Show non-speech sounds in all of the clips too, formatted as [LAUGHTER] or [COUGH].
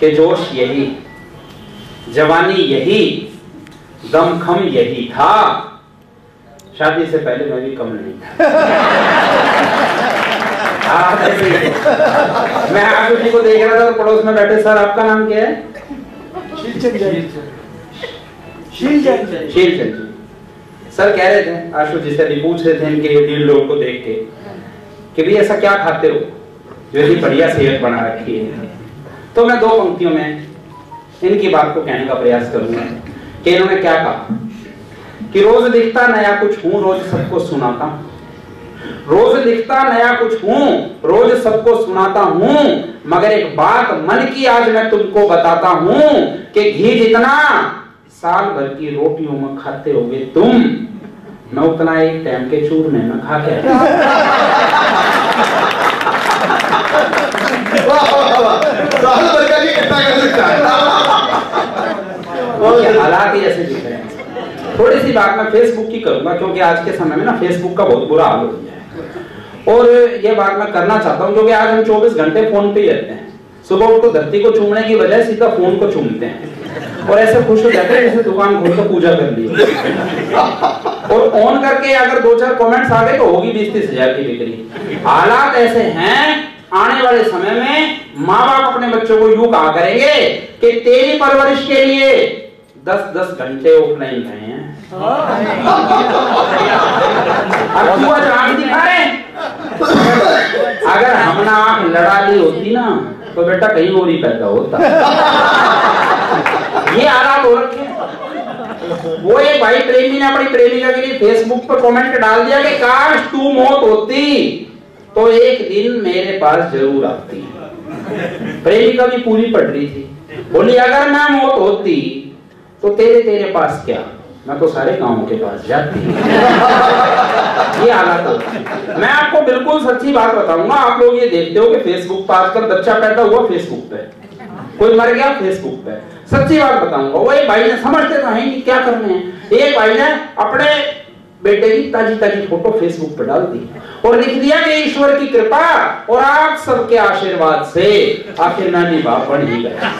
कि जोश यही जवानी यही दमखम यही था। शादी से पहले मैं भी कम नहीं था। [LAUGHS] हाँ। मैं आशु जी को देख रहा था और पड़ोस में बैठे सर आपका नाम क्या है? शीलचंद। शील चंद सर कह रहे थे आशु जी से अभी पूछ रहे थे इनके डील लोगों को देख के कि भाई ऐसा क्या खाते हो जो इतनी बढ़िया सेहत बना रखी है? तो मैं दो पंक्तियों में इनकी बात को कहने का प्रयास करूँगा कि इन्होंने क्या कहा? कि रोज लिखता नया कुछ हूँ, रोज सबको सुनाता हूँ। रोज लिखता नया कुछ हूँ, रोज सबको सुनाता हूँ, मगर एक बात मन की आज मैं तुमको बताता हूँ कि घी जितना साल भर की रोटियों में खाते होगे तुम, मैं उतना एक टाइम के चूरमे में खा के [LAUGHS] हालात ही ऐसे दिख हैं। थोड़ी सी बात मैं फेसबुक की करूँगा, क्योंकि आज के समय में ना फेसबुक का बहुत बुरा हाल हो गया है। और ये बात मैं करना चाहता हूँ, क्योंकि आज हम 24 घंटे फ़ोन पे ही रहते हैं। सुबह उठ को धरती को चूमने की वजह सीधा फ़ोन को चूमते हैं। और ऐसे खुश हो जाते हैं जैसे दुकान खोल कर पूजा कर ली और ऑन करके अगर दो चार कमेंट्स आ गए तो होगी बीस तीस हज़ार की बिक्री। हालात ऐसे हैं आने वाले समय में माँ बाप अपने बच्चों को यू कहा करेंगे कि तेरी परवरिश के लिए दस दस घंटे रहे हैं। तू रहे हैं? अगर हमने आँख लड़ा ली होती ना तो बेटा कहीं और ही पैदा होता। ये हालात हो रखे वो एक भाई प्रेमी ने अपनी प्रेमिका के लिए फेसबुक पर कमेंट डाल दिया कि, काश तू मौत होती तो एक दिन मेरे पास ज़रूर आती। प्रेमिका भी पूरी पढ़ रही थी। बोली, अगर मैं मौत होती तो तेरे तेरे पास क्या? मैं तो सारे गाँव के पास जाती। [LAUGHS] ये हालात होता। मैं आपको बिल्कुल सच्ची बात बताऊँगा। आप लोग ये देखते हो कि फेसबुक पर आजकल बच्चा पैदा हुआ फेसबुक पे। कोई मर गया फेसबुक पे। सच्ची बात बताऊँगा। वो एक भाई ने समझते तो हैं कि क्या करने हैं। एक भाई ने अपने बेटे की ताजी ताजी फ़ोटो फेसबुक पर डाल दी और लिख दिया कि ईश्वर की कृपा और आप सबके आशीर्वाद से आखिर भी बाप बन ही गया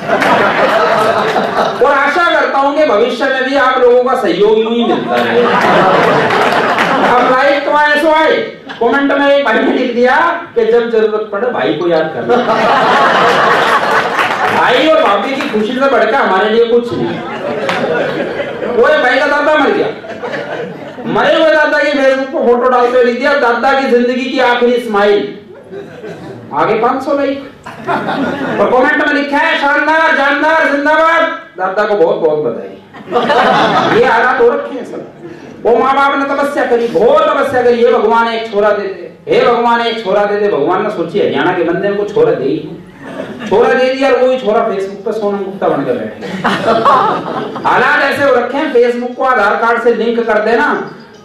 और आशा करता हूँ कि भविष्य में भी आप लोगों का सहयोग यूँ ही मिलता रहे। अब लाइक तो आए, सो आए। कमेंट में एक भाई ने लिख दिया कि जब ज़रूरत पड़े भाई को याद करना भाई और भाभी की खुशी से बढ़कर हमारे लिए कुछ नहीं। वो भाई का दादा मर गया। मरे हुए दादा की फेसबुक पर फ़ोटो डालते लिख दिया, दादा की ज़िंदगी की आखिरी स्माइल आगे 500 लाइक और कमेंट में लिखा है, शानदार, जानदार, जिंदाबाद। दादा को बहुत बहुत बधाई। ये हालात हो रखे हैं सब। वो माँ बाप ने तपस्या करी, बहुत तपस्या करी। हे भगवान एक छोरा दे दे। हे भगवान, एक छोरा दे दे। भगवान ने सोची, हरियाणा के बंदे को छोरा दे ही छोरा दे दिया और वही छोरा फेसबुक पे सोनम गुप्ता बनकर बैठे। हालात ऐसे हो रखे हैं। फेसबुक को आधार कार्ड से लिंक कर देना।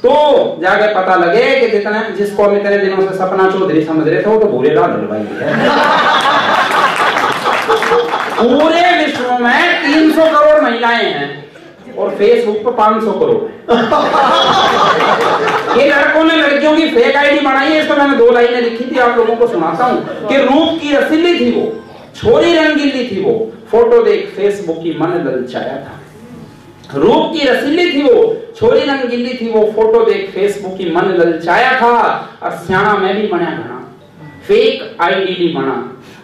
तो जाके पता लगे कि जितने, जिसको हम इतने दिनों से सपना चौधरी समझ रहे थे, वो तो भूरे लाल है। पूरे विश्व में 300 करोड़ महिलाएँ हैं और फेसबुक पर 500 करोड़। ये लड़कों ने लड़कियों की फेक आईडी बनाई है इसको मैंने दो लाइनें लिखी थी, आप लोगों को सुनाता हूँ कि रूप की रसीली थी वो, छोरी रंगीली थी वो। फ़ोटो देख फेसबुक की मन ललचाया था। रूप की रसीली थी वो, छोरी रंगीली थी वो, फ़ोटो देख फेसबुक की मन ललचाया था, और सियाणा मैं भी बना घना फेक आईडी बना,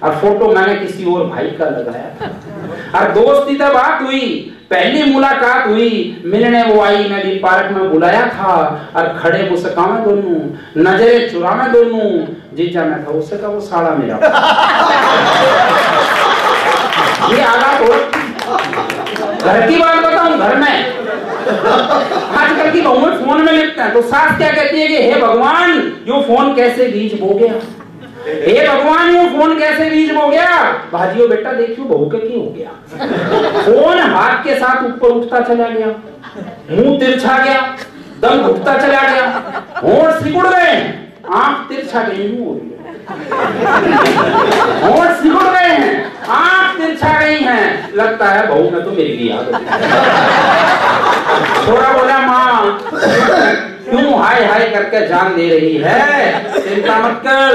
और फ़ोटो मैंने किसी और भाई का लगाया और दोस्ती तब बात हुई, पहली मुलाकात हुई, मिलने वो आई, मैं भी पार्क में बुलाया था, और खड़े मुस्कावे दोनों, नजरे चुरावे दोनों, जीजा मैं था, उससे का वो साड़ा मिला ये रखे हैं। घर की बात घर में। आजकल की बहुएँ फ़ोन में लिखते हैं। तो सास क्या कहती है कि, हे भगवान, यो फ़ोन कैसे बीज बो गया? हे भगवान, यो फ़ोन कैसे बीज बो गया? भाजियो बेटा, देखियो, बहू के की हो गया? फ़ोन हाथ के साथ ऊपर उठता चला गया, मुँह तिरछा गया, दम घुटता चला गया, होंठ सिकुड़ गए, आँख तिरछा गई हो है। होंठ सिकुड़ गए हैं आँख तिरछा हैं। लगता है, बहू, में तो मेरी भी याद थोड़ा बोला, माँ, क्यों हाय हाय करके जान दे रही है? चिंता मत कर,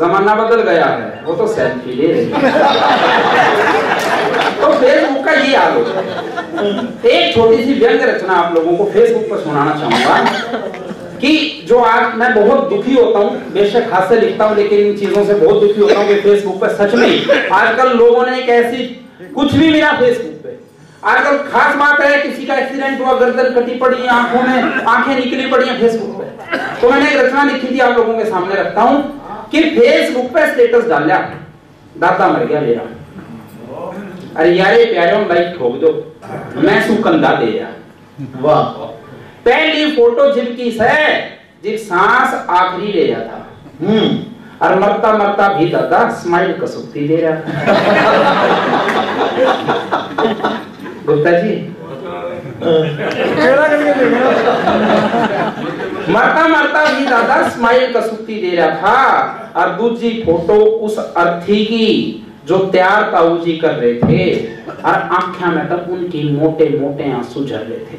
जमाना बदल गया है। वो तो सेल्फी ले रही है। डालो एक छोटी सी व्यंग रचना आप लोगों को फेसबुक पर सुनाना चाहूँगा। कि जो आज मैं बहुत दुखी होता हूँ, बेशक हाथ से लिखता हूँ, लेकिन इन चीज़ों से बहुत दुखी होता हूँ फेसबुक पर सच में आजकल लोगों ने एक ऐसी कुछ भी मिला फेसबुक आजकल खास बात है, किसी का एक्सीडेंट हुआ, गर्दन कटी पड़ी है आँखों में आँखें निकली पड़ी हैं फेसबुक पे। तो मैंने एक रचना लिखी थी आप लोगों के सामने रखता हूँ कि फेसबुक पे स्टेटस डाला दादा मर गया मेरा। अरे यारे प्यारे लाइक ठोक दो। मैं सुकंदा दे रहा। वाह। पहली फ़ोटो जिनकी है जिन सांस आखिरी ले रहा था हम्म। और मरता मरता भी दादा स्माइल कसुक्ति दे रहा। था गुप्ता जी। मरता मरता भी दादा स्माइल कसुक्ति दे रहा था। और दूसरी फ़ोटो उस अर्थी की जो तैयार ताऊ जी कर रहे थे। और आँखें में तब उनकी मोटे मोटे आँसू झर रहे थे।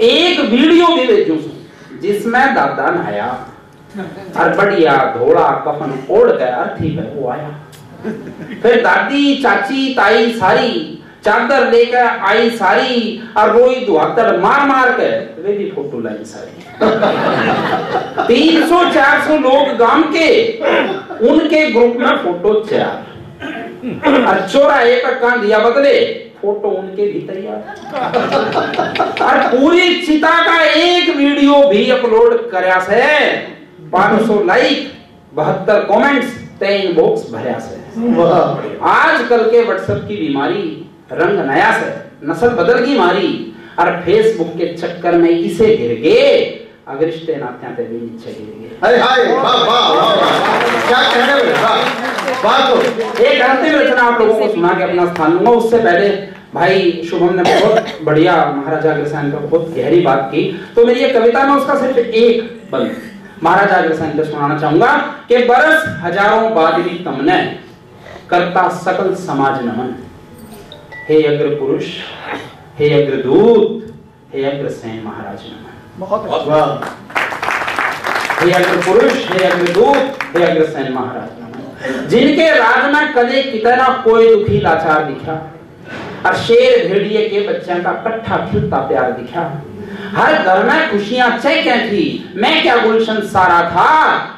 एक वीडियो भी भेजू जिसमें दादा नहाया और बढ़िया धोड़ा कफन ओढ़ कर अर्थी में वो आया। फिर दादी, चाची, ताई, सारी, चादर लेकर आई सारी, और रोई दुआतर मार मार कर वे भी फ़ोटो लाई सारी। तीन सौ, चार सौ लोग गाँव के, उनके ग्रुप में फ़ोटो चार और चोरा एक कान दिया बदले फ़ोटो उनके भी तैयार और पूरी चिता का एक वीडियो भी अपलोड करया से 500 लाइक बहत्तर कमेंट्स ते इनबॉक्स भरया से। आजकल के व्हाट्सएप की बीमारी रंग नया से नस्ल बदल गई मारी और फेसबुक के चक्कर में इसे गिर गए। अगर रिश्ते नाते आते भी नीचे गिर गए अरे हाय वाह वाह। क्या कहने वाह। वाह तो एक अंतिम रचना आप लोगों को सुना के अपना स्थान लूँगा। उससे पहले भाई शुभम ने बहुत बढ़िया महाराजा अग्रसेन पर बहुत गहरी बात की। तो मेरी ये कविता में उसका सिर्फ़ एक बल महाराजा अग्रसेन पे सुनाना चाहूँगा कि बरस हज़ारों बाद भी तमने करता सकल समाज नमन। हे अग्र पुरुष हे अग्रदूत हे अग्रसेन महाराज नमन। बहुत अच्छा। हे अग्र पुरुष हे अग्रदूत हे अग्रसेन महाराज नमन। जिनके राज में कदे कितना कोई दुखी लाचार दिखा। और शेर भेड़िए के बच्चों का कट्ठा खिलता प्यार दिखा। हर घर में खुशियाँ चहके थी? मैं क्या गुलशन सारा था?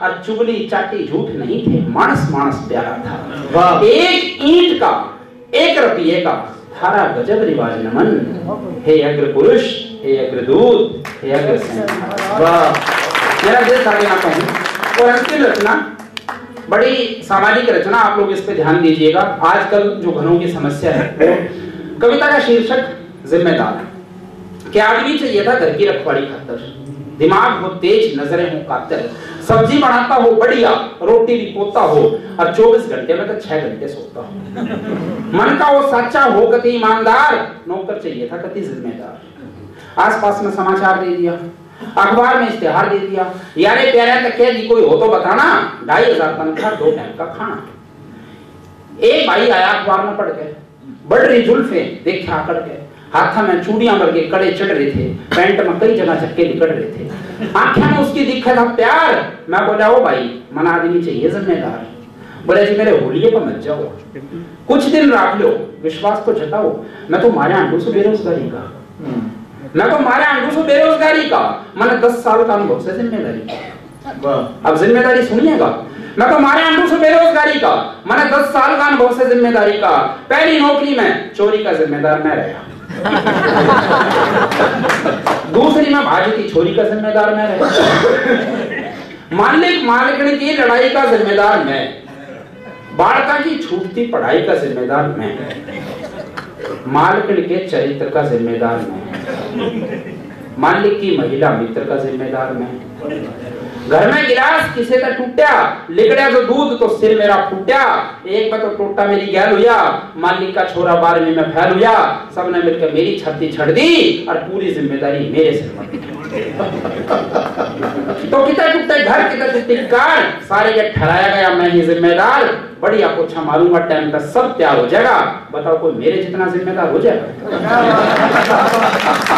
और चुगली चाटी झूठ नहीं थे। मानस मानस प्यारा था। एक ईंट का एक रुपये का थारा गजब रिवाज नमन। हे अग्र पुरुष हे अग्रदूत हे अग्रसेन। महाराज वाह। मेरा देश आगे आता हूँ और अंतिम रचना। बड़ी सामाजिक रचना आप लोग इस पे ध्यान दीजिएगा। आजकल जो घरों की समस्या है, वो कविता का शीर्षक जिम्मेदार। कि आदमी चाहिए था घर की रखवाली खातर? दिमाग हो तेज, नज़रें हो कातर। सब्ज़ी बनाता हो बढ़िया, रोटी भी पोता हो और 24 घंटे में तो छह घंटे सोता हो। मन का वो सच्चा हो कति ईमानदार, नौकर चाहिए था कति जिम्मेदार। आसपास में समाचार दे दिया। अखबार में इश्तेहार दे दिया। यारे प्यारे तक कह दी, कोई हो तो बताना, ढाई हज़ार तनख्वाह, दो टाइम का खाना। एक भाई आया अखबार में पढ़ के बढ़ रही जुल्फे, देखे आकड़ के। हाथ में चूड़ियाँ भर के कड़े चढ़ रहे थे, पैंट में कई जगह चक्के निकल रहे थे। आँखें में उसकी दिखा था प्यार। मैं बोला, ओ भाई, मन आदमी चाहिए जिम्मेदार। बोले, जी, मेरे होलिये पर मत जाओ। कुछ दिन रख लो, विश्वास को जताओ। मैं तो मारे आंडू से बेरोजगारी का। मैं तो मारे आंडू से बेरोजगारी का। मैंने दस साल का अनुभव से ज़िम्मेदारी अब ज़िम्मेदारी सुनिएगा। मैं तो मारे अंडू से बेरोजगारी का। मैंने दस साल का अनुभव से ज़िम्मेदारी का। पहली नौकरी में चोरी का जिम्मेदार मैं रहा। [LAUGHS] दूसरी में भाजी की छोरी का जिम्मेदार मैं रहा। मालिक मालिकणी की लड़ाई का जिम्मेदार मैं। बालका की छूटती पढ़ाई का जिम्मेदार मैं। मालिकणी के चरित्र का जिम्मेदार मैं मालिक की महिला मित्र का जिम्मेदार मैं घर में गिलास किसे का टूटा लिगड़ा जो दूध तो सिर मेरा फूटा, एक बार तो टूटा मेरी गैल हुआ मालिक का छोरा बार में फैल हुआ सबने मिलकर मेरी छत्ती छड़ दी और पूरी ज़िम्मेदारी मेरे सिर पर [LAUGHS] तो कितना घर कितने से सारे ये ठहराया गया मैं ही जिम्मेदार बड़ी आपको अच्छा मारूँगा टाइम का सब तैयार हो जाएगा। बताओ कोई मेरे जितना जिम्मेदार हो जाएगा?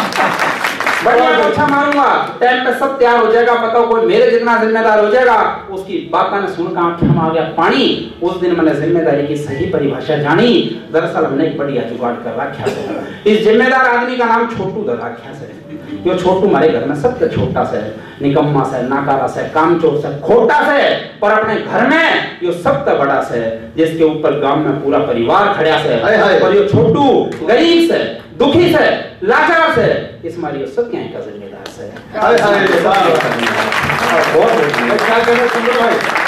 [LAUGHS] [LAUGHS] बढ़िया अच्छा मारूँगा। टाइम पे सब तैयार हो जाएगा पता कोई मेरे जितना जिम्मेदार हो जाएगा। उसकी बात ने सुनकर आँखें में गया पानी। उस दिन मैंने ज़िम्मेदारी की सही परिभाषा जानी। दरअसल हमने एक बढ़िया जुगाड़ कर रखा इस जिम्मेदार आदमी का नाम छोटू दर रखा है। यो छोटू हमारे घर में सबसे छोटा से निकम्मा से नाकारा से कामचोर से खोटा से पर अपने घर में यो सबसे बड़ा से जिसके ऊपर गाँव में पूरा परिवार खड़ा से। और यो छोटू गरीब से दुखी से लाचार से इस मारियो सब क्या का जिम्मेदार से। हाय हाय सुंदर बहुत